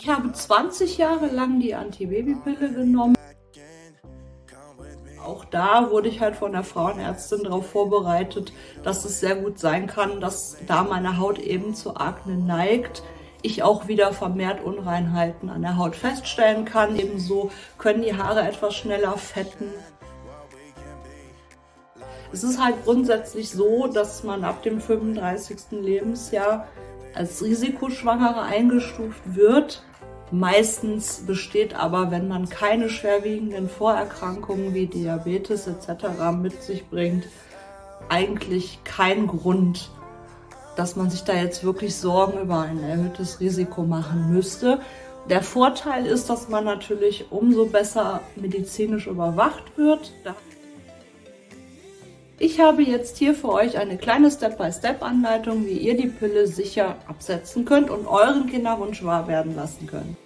Ich habe 20 Jahre lang die Antibabypille genommen. Auch da wurde ich halt von der Frauenärztin darauf vorbereitet, dass es sehr gut sein kann, dass da meine Haut eben zu Akne neigt, ich auch wieder vermehrt Unreinheiten an der Haut feststellen kann. Ebenso können die Haare etwas schneller fetten. Es ist halt grundsätzlich so, dass man ab dem 35. Lebensjahr als Risikoschwangere eingestuft wird. Meistens besteht aber, wenn man keine schwerwiegenden Vorerkrankungen wie Diabetes etc. mit sich bringt, eigentlich kein Grund, dass man sich da jetzt wirklich Sorgen über ein erhöhtes Risiko machen müsste. Der Vorteil ist, dass man natürlich umso besser medizinisch überwacht wird. Ich habe jetzt hier für euch eine kleine Step-by-Step-Anleitung, wie ihr die Pille sicher absetzen könnt und euren Kinderwunsch wahr werden lassen könnt.